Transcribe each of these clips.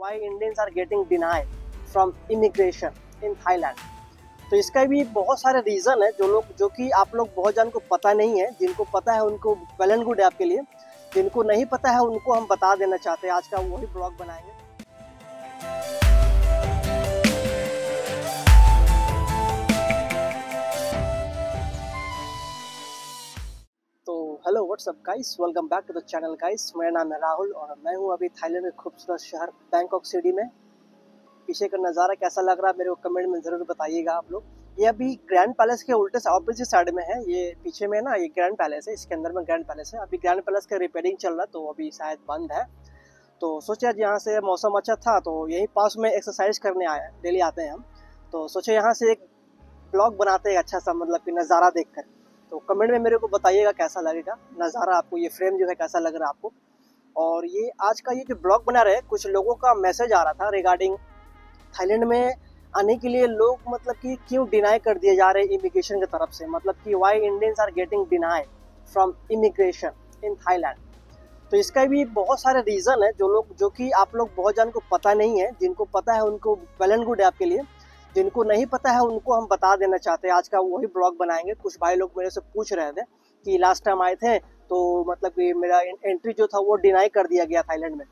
why Indians are getting denied from immigration in Thailand. तो इसका भी बहुत सारे रीज़न है जो लोग जो कि आप लोग बहुत जान को पता नहीं है। जिनको पता है उनको वेल एंड गुड है आपके लिए। जिनको नहीं पता है उनको हम बता देना चाहते हैं। आज का वही ब्लॉग बनाएँगे। Hello what's up guys welcome back to the channel guys मेरा नाम है राहुल और मैं हूँ अभी थाईलैंड के खूबसूरत शहर बैंकॉक सिटी में। पीछे का नज़ारा कैसा लग रहा है, मेरे को कमेंट में ज़रूर बताइएगा आप लोग। ये अभी ग्रैंड पैलेस के उल्टे ऑपोजिट साइड में है। ये पीछे में ना, ये ग्रैंड पैलेस है, इसके अंदर में ग्रैंड पैलेस है। अभी ग्रैंड पैलेस का रिपेयरिंग चल रहा है तो अभी शायद बंद है। तो सोचे यहाँ से मौसम अच्छा था तो यहीं पास में एक्सरसाइज करने आए डेली आते हैं हम। तो सोचे यहाँ से एक ब्लॉग बनाते हैं अच्छा सा मतलब कि नज़ारा देख कर तो कमेंट में मेरे को बताइएगा कैसा लगेगा। नज़ारा आपको, ये फ्रेम जो है कैसा लग रहा है आपको। और ये आज का ये जो ब्लॉग बना रहे कुछ लोगों का मैसेज आ रहा था रिगार्डिंग थाईलैंड में आने के लिए लोग मतलब कि क्यों डिनाई कर दिए जा रहे हैं इमिग्रेशन की तरफ़ से? मतलब कि why Indians are getting deny from immigration in Thailand तो इसका भी बहुत सारे रीज़न है, जो लोग, जो कि आप लोग बहुत जन को पता नहीं है। जिनको पता है, उनको वेल एंड गुड है आपके लिए। जिनको नहीं पता है, उनको हम बता देना चाहते हैं। आज का वही ब्लॉग बनाएँगे। कुछ भाई लोग मेरे से पूछ रहे थे कि लास्ट टाइम आए थे तो मतलब कि मेरा एंट्री जो था, वो डिनाई कर दिया गया थाईलैंड में।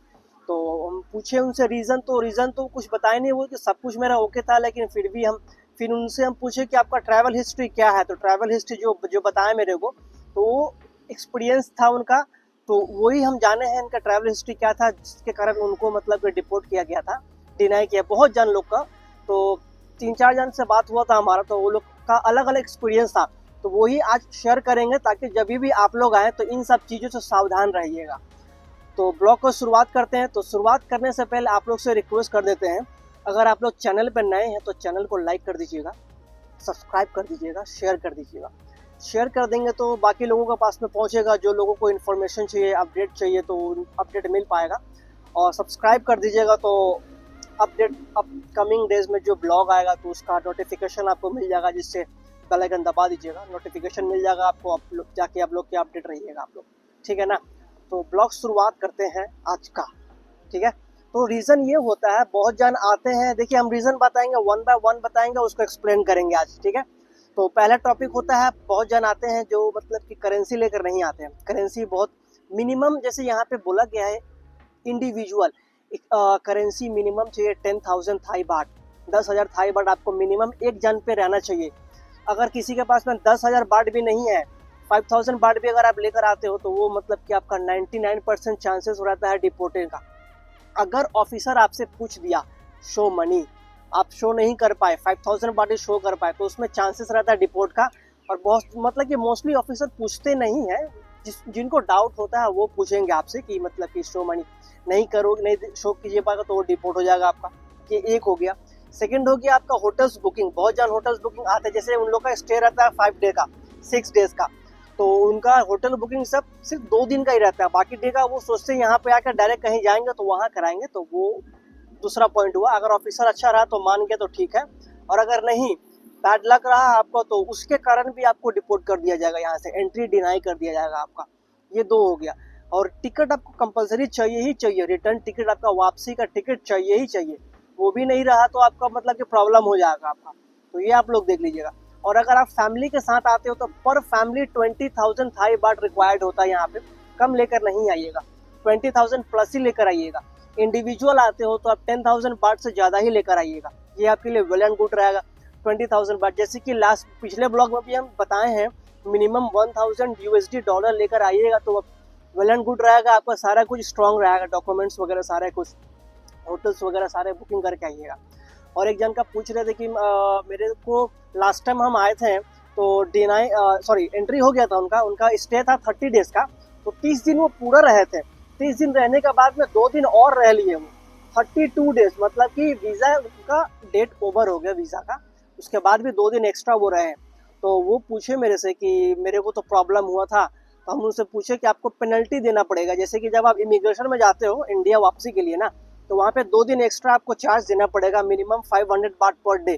तो हम पूछे उनसे रीज़न तो रीज़न तो कुछ बताए नहीं, वो कि सब कुछ मेरा ओके था, लेकिन फिर भी हम, फिर उनसे हम पूछे कि आपका ट्रैवल हिस्ट्री क्या है? तो ट्रैवल हिस्ट्री जो जो बताया मेरे को तो वो एक्सपीरियंस था उनका। तो वही हम जाने हैं इनका ट्रैवल हिस्ट्री क्या था, जिसके कारण उनको मतलब डिपोर्ट किया गया था डिनाई किया। बहुत जन लोग का। तो तीन चार जन से बात हुआ था हमारा तो वो लोग का अलग अलग एक्सपीरियंस था। तो वही आज शेयर करेंगे ताकि जब भी आप लोग आए तो इन सब चीज़ों से सावधान रहिएगा। तो ब्लॉग को शुरुआत करते हैं। तो शुरुआत करने से पहले आप लोग से रिक्वेस्ट कर देते हैं। अगर आप लोग चैनल पर नए हैं तो चैनल को लाइक कर दीजिएगा सब्सक्राइब कर दीजिएगा शेयर कर दीजिएगा। शेयर कर देंगे तो बाकी लोगों के पास में पहुंचेगा। जो लोगों को इन्फॉर्मेशन चाहिए अपडेट चाहिए तो अपडेट मिल पाएगा। और सब्सक्राइब कर दीजिएगा तो अपडेट अपकमिंग डेज़ में जो ब्लॉग आएगा तो उसका नोटिफिकेशन आपको मिल जाएगा, जिससे आइकन दबा दीजिएगा। नोटिफिकेशन मिल जाएगा आपको, आप लोग, जाके आप लोग के अपडेट रहिएगा आप लोग। ठीक है ना? तो ब्लॉग शुरुआत करते हैं आज का। ठीक है? तो रीज़न ये होता है, बहुत जन आते हैं। देखिए, हम रीज़न बताएँगे वन बाय वन बताएँगे, उसको एक्सप्लेन करेंगे आज। ठीक है? तो पहला टॉपिक होता है, बहुत जन आते हैं जो मतलब कि करेंसी लेकर नहीं आते हैं। करेंसी बहुत मिनिमम जैसे यहाँ पे बोला गया है इंडिविजुअल करेंसी मिनिमम चाहिए टेन थाउज़ेंड थाई बाट दस हज़ार थाई बाट आपको मिनिमम एक जन पे रहना चाहिए। अगर किसी के पास में दस हज़ार बाट भी नहीं है फाइव थाउज़ेंड बाट भी अगर आप लेकर आते हो तो वो मतलब कि आपका नाइन्टी नाइन परसेंट चांसेस रहता है डिपोर्टेड का। अगर ऑफिसर आपसे पूछ दिया शो मनी आप शो नहीं कर पाए फाइव थाउज़ेंड बाट शो कर पाए तो उसमें चांसेस रहता है डिपोर्ट का। और बहुत मतलब कि मोस्टली ऑफिसर पूछते नहीं है। जिस, जिनको डाउट होता है, वो पूछेंगे आपसे कि मतलब कि शो मनी नहीं करोगे नहीं शो कीजिए पाएगा तो वो डिपोर्ट हो जाएगा आपका। ये एक हो गया। सेकंड हो गया आपका होटल्स बुकिंग बहुत जन होटल्स बुकिंग आते हैं। जैसे उन लोग का स्टे रहता है फाइव डे का सिक्स डेज़ का। तो उनका होटल बुकिंग सब सिर्फ़ दो दिन का ही रहता है। बाकी डे का वो सोचते हैं, यहाँ पे आकर डायरेक्ट कहीं जाएँगे तो वहाँ कराएँगे तो वो दूसरा पॉइंट हुआ। अगर ऑफिसर अच्छा रहा तो मान गया तो ठीक है। और अगर नहीं बैड लक रहा आपका तो उसके कारण भी आपको डिपोर्ट कर दिया जाएगा यहाँ से। एंट्री डिनाई कर दिया जाएगा आपका। ये दो हो गया। और टिकट आपको कंपलसरी चाहिए ही चाहिए, रिटर्न टिकट आपका वापसी का टिकट चाहिए ही चाहिए। वो भी नहीं रहा तो आपका मतलब कि प्रॉब्लम हो जाएगा आपका। तो ये आप लोग देख लीजिएगा। और अगर आप फैमिली के साथ आते हो तो पर family twenty thousand Thai baht required होता है यहाँ पे। कम लेकर नहीं आइएगा। ट्वेंटी थाउज़ेंड प्लस ही लेकर आइएगा। इंडिविजुअल आते हो तो आप टेन थाउज़ेंड बाट से ज़्यादा ही लेकर आइएगा। ये आपके लिए वेल एंड गुड रहेगा। ट्वेंटी थाउज़ेंड बाट जैसे कि लास्ट पिछले ब्लॉग में भी हम बताए हैं, minimum one thousand USD dollar लेकर आइएगा तो वेल एंड गुड रहेगा आपका सारा कुछ स्ट्रॉन्ग रहेगा डॉक्यूमेंट्स वगैरह सारे कुछ होटल्स वगैरह सारे बुकिंग करके आइएगा। और एक जन का पूछ रहे थे कि आ, मेरे को लास्ट टाइम हम आए थे तो डिनाई सॉरी एंट्री हो गया था उनका उनका स्टे था थर्टी डेज़ का तो तीस दिन वो पूरा रहे थे। तीस दिन रहने के बाद में दो दिन और रह लिए वो। थर्टी टू डेज़ मतलब कि वीज़ा उनका डेट ओवर हो गया वीज़ा का उसके बाद भी दो दिन एक्स्ट्रा वो रहे। तो वो पूछे मेरे से कि मेरे को तो प्रॉब्लम हुआ था तो हम उनसे पूछे कि आपको पेनल्टी देना पड़ेगा। जैसे कि जब आप इमिग्रेशन में जाते हो इंडिया वापसी के लिए ना तो वहाँ पे दो दिन एक्स्ट्रा आपको चार्ज देना पड़ेगा मिनिमम फाइव हंड्रेड बाट पर डे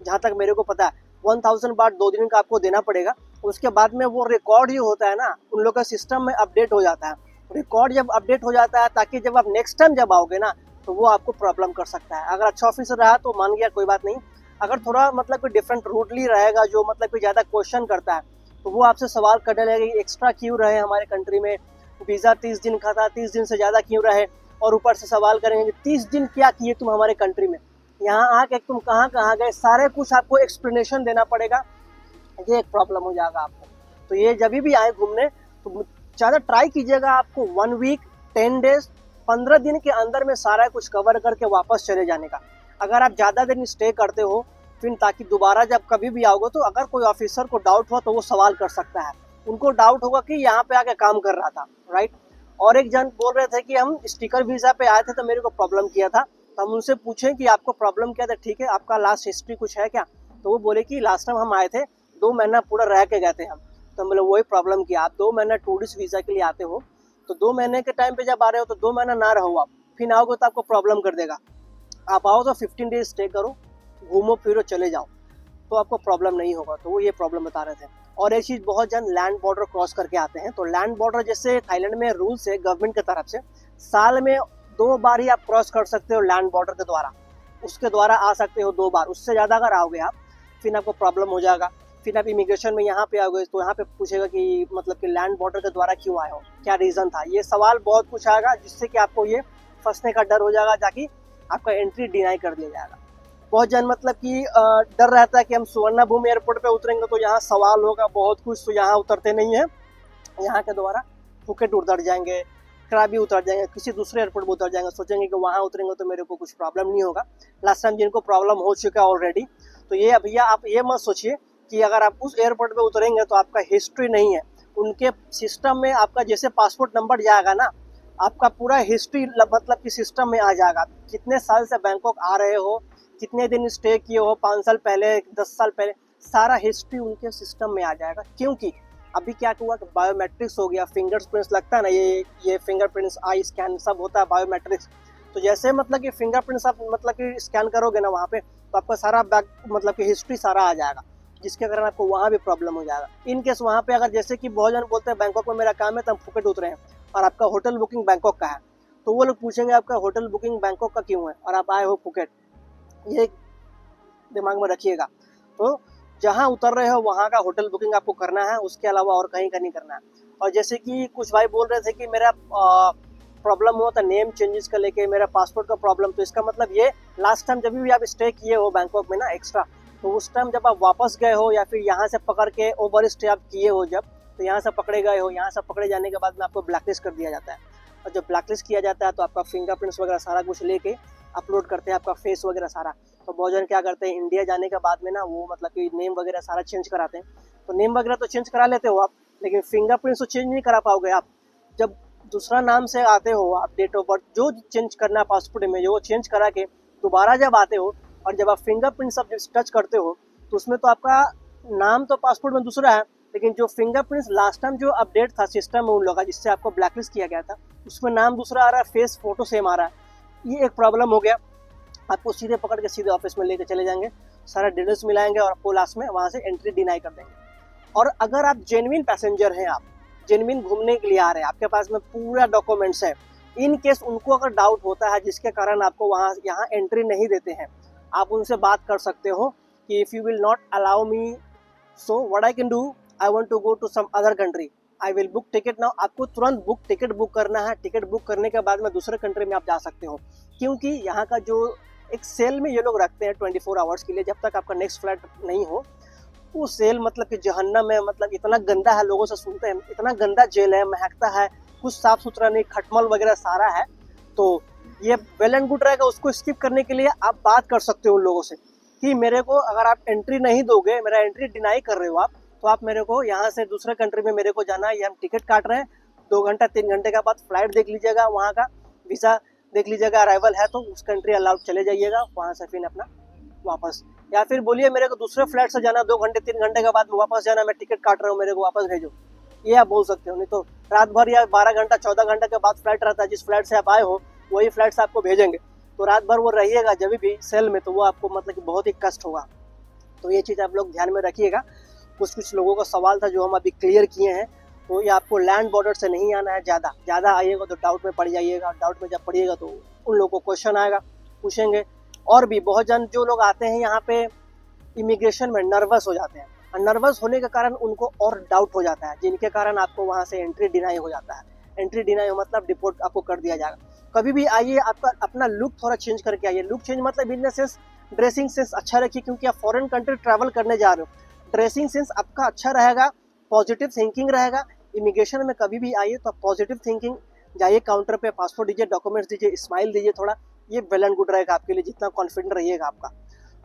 जहाँ तक मेरे को पता है वन थाउज़ेंड बाट दो दिन का आपको देना पड़ेगा। उसके बाद में वो रिकॉर्ड ही होता है ना, उन लोग का सिस्टम में अपडेट हो जाता है। रिकॉर्ड जब अपडेट हो जाता है, ताकि जब आप नेक्स्ट टाइम जब आओगे ना तो वो आपको प्रॉब्लम कर सकता है। अगर अच्छा ऑफिसर रहा तो मान गया, कोई बात नहीं। अगर थोड़ा मतलब कोई डिफरेंट रूटली रहेगा, जो मतलब कोई ज़्यादा क्वेश्चन करता है तो वो आपसे सवाल करने लगेगा एक्स्ट्रा क्यों रहे हमारे कंट्री में? वीज़ा तीस दिन का था, तीस दिन से ज़्यादा क्यों रहे? और ऊपर से सवाल करेंगे कि तीस दिन क्या किए तुम हमारे कंट्री में? यहाँ आके तुम कहाँ कहाँ गए? सारे कुछ आपको एक्सप्लेनेशन देना पड़ेगा। ये एक प्रॉब्लम हो जाएगा आपको। तो ये जब भी आए घूमने तो ज़्यादा ट्राई कीजिएगा आपको वन वीक टेन डेज़ पंद्रह दिन के अंदर में सारा कुछ कवर करके वापस चले जाने का। अगर आप ज़्यादा दिन स्टे करते हो फिर ताकि दोबारा जब कभी भी आओगे तो अगर कोई ऑफिसर को डाउट हुआ तो वो सवाल कर सकता है। उनको डाउट होगा कि यहाँ पे आके काम कर रहा था राइट और एक जन बोल रहे थे कि हम स्टिकर वीज़ा पे आए थे तो मेरे को प्रॉब्लम किया था। तो हम उनसे पूछें कि आपको प्रॉब्लम क्या था? ठीक है, आपका लास्ट हिस्ट्री कुछ है क्या? तो वो बोले कि लास्ट टाइम हम आए थे, दो महीना पूरा रह के गए थे हम। तो हम वही प्रॉब्लम किया। आप दो महीना टूरिस्ट वीज़ा के लिए आते हो तो दो महीने के टाइम पे जब आ रहे हो तो दो महीना ना रहो आप। फिर आओगे तो आपको प्रॉब्लम कर देगा। आप आओ तो फिफ्टीन डेज़ स्टे करो। घूमो, फिरो, चले जाओ। तो आपको प्रॉब्लम नहीं होगा। तो वो ये प्रॉब्लम बता रहे थे। और एक चीज़, बहुत जन लैंड बॉर्डर क्रॉस करके आते हैं। तो लैंड बॉर्डर जैसे थाईलैंड में रूल्स है गवर्नमेंट की तरफ़ से, साल में दो बार ही आप क्रॉस कर सकते हो लैंड बॉर्डर के द्वारा। उसके द्वारा आ सकते हो दो बार। उससे ज़्यादा अगर आओगे आप, फिर आपको प्रॉब्लम हो जाएगा। फिर आप इमिग्रेशन में यहाँ पे आओगे तो यहाँ पे पूछेगा कि मतलब कि लैंड बॉर्डर के द्वारा क्यों आए हो? क्या रीज़न था? ये सवाल बहुत कुछ आएगा, जिससे कि आपको ये फंसने का डर हो जाएगा ताकि आपका एंट्री डिनाई कर दिया जाएगा। बहुत जन मतलब कि डर रहता है कि हम सुवर्णा भूमि एयरपोर्ट पे उतरेंगे तो यहाँ सवाल होगा बहुत कुछ तो यहाँ उतरते नहीं है। यहाँ के द्वारा फुकेट उतर जाएँगे कराबी उतर जाएँगे, किसी दूसरे एयरपोर्ट पर उतर जाएँगे, सोचेंगे कि वहाँ उतरेंगे तो मेरे को कुछ प्रॉब्लम नहीं होगा। लास्ट टाइम जिनको प्रॉब्लम हो चुका है ऑलरेडी तो ये भैया आप ये मत सोचिए कि अगर आप उस एयरपोर्ट पर उतरेंगे तो आपका हिस्ट्री नहीं है। उनके सिस्टम में आपका जैसे पासपोर्ट नंबर जाएगा ना, आपका पूरा हिस्ट्री मतलब कि सिस्टम में आ जाएगा। कितने साल से बैंकॉक आ रहे हो कितने दिन स्टे किए हो, पाँच साल पहले, दस साल पहले, सारा हिस्ट्री उनके सिस्टम में आ जाएगा। क्योंकि अभी क्या हुआ कि बायोमेट्रिक्स हो गया फिंगरप्रिंट्स लगता है ना, ये ये फिंगरप्रिंट्स आई स्कैन सब होता है बायोमेट्रिक्स तो जैसे मतलब कि फिंगरप्रिंट्स आप मतलब कि स्कैन करोगे ना वहाँ पे तो आपका सारा बैक मतलब कि हिस्ट्री सारा आ जाएगा, जिसके कारण आपको वहाँ भी प्रॉब्लम हो जाएगा। इन केस वहाँ पे अगर जैसे कि बहुत जन बोलते हैं बैंकॉक में मेरा काम है तो हम फुकेट उतरे हैं। और आपका होटल बुकिंग बैंकॉक का है तो वो लोग पूछेंगे, आपका होटल बुकिंग बैंकॉक का क्यों है? और आप आए हो फुकेट ये दिमाग में रखिएगा। तो जहाँ उतर रहे हो, वहाँ का होटल बुकिंग आपको करना है, उसके अलावा और कहीं का नहीं करना है। और जैसे कि कुछ भाई बोल रहे थे कि मेरा प्रॉब्लम हुआ था नेम चेंजेस का लेके, मेरा पासपोर्ट का प्रॉब्लम तो इसका मतलब ये, लास्ट टाइम जब भी आप स्टे किए हो बैंकॉक में ना एक्स्ट्रा तो उस टाइम जब आप वापस गए हो या फिर यहाँ से पकड़ के ओवर स्टे आप किए हो जब तो यहाँ से पकड़े गए हो, यहाँ से पकड़े जाने के बाद में आपको ब्लैकलिस्ट कर दिया जाता है। और जब ब्लैकलिस्ट किया जाता है तो आपका फिंगरप्रिंट्स वगैरह सारा कुछ लेके अपलोड करते हैं आपका फेस वगैरह सारा। तो बहुत जन क्या करते हैं इंडिया जाने के बाद में ना वो मतलब कि नेम वगैरह सारा चेंज कराते हैं। तो नेम वगैरह तो चेंज करा लेते हो आप, लेकिन फिंगरप्रिंट्स तो चेंज नहीं करा पाओगे आप। जब दूसरा नाम से आते हो, आप डेट ऑफ़ बर्थ जो चेंज करना है पासपोर्ट में, जो चेंज करा के दोबारा जब आते हो और जब आप फिंगरप्रिंट सब टच करते हो तो उसमें तो आपका नाम तो पासपोर्ट में दूसरा है, लेकिन जो फिंगरप्रिंट्स लास्ट टाइम जो अपडेट था सिस्टम में उन लोगों का, जिससे आपको ब्लैकलिस्ट किया गया था, उसमें नाम दूसरा आ रहा है फेस फ़ोटो सेम आ रहा है। ये एक प्रॉब्लम हो गया। आपको सीधे पकड़ के सीधे ऑफ़िस में लेके चले जाएँगे, सारा डिटेल्स मिलाएँगे और आपको लास्ट में वहाँ से एंट्री डिनाई कर देंगे। और अगर आप जेनविन पैसेंजर हैं आप जेनविन घूमने के लिए आ रहे हैं, आपके पास में पूरा डॉक्यूमेंट्स है इन केस उनको अगर डाउट होता है, जिसके कारण आपको वहाँ, यहाँ एंट्री नहीं देते हैं, आप उनसे बात कर सकते हो कि if you will not allow me so what I can do I want to go to some other country I will book ticket now आपको तुरंत बुक टिकट बुक करना है। टिकट बुक करने के बाद में दूसरे कंट्री में आप जा सकते हो। क्योंकि यहाँ का जो एक सेल में ये लोग रखते हैं ट्वेंटी फोर आवर्स के लिए, जब तक आपका नेक्स्ट फ़्लाइट नहीं हो, वो सेल मतलब कि जहन्नम है मतलब इतना गंदा है, लोगों से सुनते हैं, इतना गंदा जेल है, महकता है, कुछ साफ़ सुथरा नहीं, खटमल वगैरह सारा है तो ये वेल एंड गुड रहेगा। उसको स्किप करने के लिए आप बात कर सकते हो उन लोगों से कि मेरे को अगर आप एंट्री नहीं दोगे, मेरा एंट्री डिनाई कर रहे हो आप तो आप मेरे को यहाँ से दूसरे कंट्री में मेरे को जाना है। ये हम टिकट काट रहे हैं। दो घंटा, तीन घंटे के बाद फ़्लाइट देख लीजिएगा, वहाँ का वीज़ा देख लीजिएगा अराइवल है तो उस कंट्री अलाउड चले जाइएगा, वहाँ से फिर अपना वापस। या फिर बोलिए मेरे को दूसरे फ़्लाइट से जाना दो घंटे, तीन घंटे के बाद वापस जाना मैं टिकट काट रहा हूँ, मेरे को वापस भेजो। ये आप बोल सकते हो, नहीं तो रात भर या बारह घंटा, चौदह घंटे के बाद फ़्लाइट रहता है, जिस फ़्लाइट से आप आए हो, वही फ़्लाइट से आपको भेजेंगे। तो रात भर वो रहिएगा, जब भी सेल में तो वो आपको मतलब कि बहुत ही कष्ट होगा। तो ये चीज़ आप लोग ध्यान में रखिएगा। कुछ कुछ लोगों का सवाल था जो हम अभी क्लियर किए हैं तो ये आपको लैंड बॉर्डर से नहीं आना है ज़्यादा। ज़्यादा आइएगा तो डाउट में पड़ जाइएगा डाउट में जब पड़िएगा तो उन लोगों को क्वेश्चन आएगा, पूछेंगे। और भी बहुत जन जो लोग आते हैं यहाँ पे इमिग्रेशन में नर्वस हो जाते हैं। और नर्वस होने के कारण उनको और डाउट हो जाता है, जिनके कारण आपको वहाँ से एंट्री डिनाई हो जाता है। एंट्री डिनाई मतलब डिपोर्ट आपको कर दिया जाएगा। कभी भी आइए, आपका, अपना लुक थोड़ा चेंज करके आइए। लुक चेंज मतलब इन सेंस ड्रेसिंग सेंस अच्छा रखिए, क्योंकि आप फॉरेन कंट्री ट्रैवल करने जा रहे हो। ड्रेसिंग सेंस आपका अच्छा रहेगा पॉजिटिव थिंकिंग रहेगा। इमिग्रेशन में कभी भी आइए तो पॉजिटिव थिंकिंग जाइए काउंटर पे पासपोर्ट दीजिए डॉक्यूमेंट्स दीजिए स्माइल दीजिए थोड़ा ये वेल एंड गुड रहेगा आपके लिए जितना कॉन्फिडेंट रहिएगा आपका।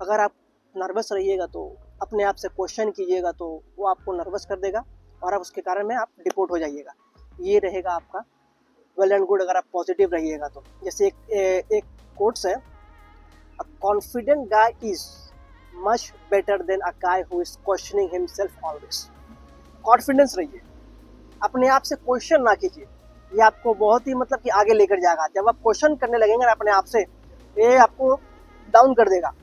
अगर आप नर्वस रहिएगा तो अपने आप से क्वेश्चन कीजिएगा तो वो आपको नर्वस कर देगा और आप उसके कारण में आप डिपोर्ट हो जाइएगा। ये रहेगा आपका वेल एंड गुड अगर आप पॉजिटिव रहिएगा तो। जैसे एक ए, एक कोट्स है confident guy is much better than a guy who is questioning himself always confidence रहिए। अपने आप से क्वेश्चन ना कीजिए। ये आपको बहुत ही मतलब कि आगे लेकर जाएगा। जब आप क्वेश्चन करने लगेंगे ना अपने आप से, ये आपको डाउन कर देगा।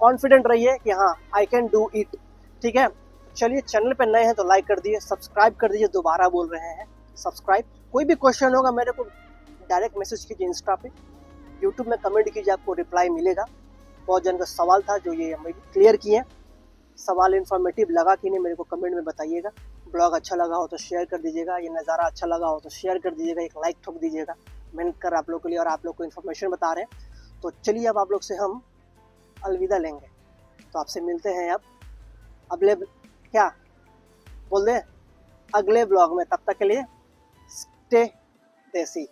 कॉन्फिडेंट रहिए कि हाँ आई कैन डू इट ठीक है? चलिए चैनल पे नए हैं तो लाइक कर दीजिए सब्सक्राइब कर दीजिए, दोबारा बोल रहे हैं। सब्सक्राइब कोई भी क्वेश्चन होगा, मेरे को डायरेक्ट मैसेज कीजिए इंस्टा पे। यूट्यूब में कमेंट कीजिए, आपको रिप्लाई मिलेगा। बहुत जन का सवाल था जो ये क्लियर किए हैं। सवाल इन्फॉर्मेटिव लगा कि नहीं, मेरे को कमेंट में बताइएगा। ब्लॉग अच्छा लगा हो तो शेयर कर दीजिएगा, ये नज़ारा अच्छा लगा हो तो शेयर कर दीजिएगा, एक लाइक ठोक दीजिएगा। मेहनत कर आप लोग के लिए और आप लोग को इन्फॉर्मेशन बता रहे हैं। तो चलिए अब आप लोग से हम अलविदा लेंगे। तो आपसे मिलते हैं अब अगले क्या? बोल दें? अगले ब्लॉग में, तब तक के लिए स्टे देसी।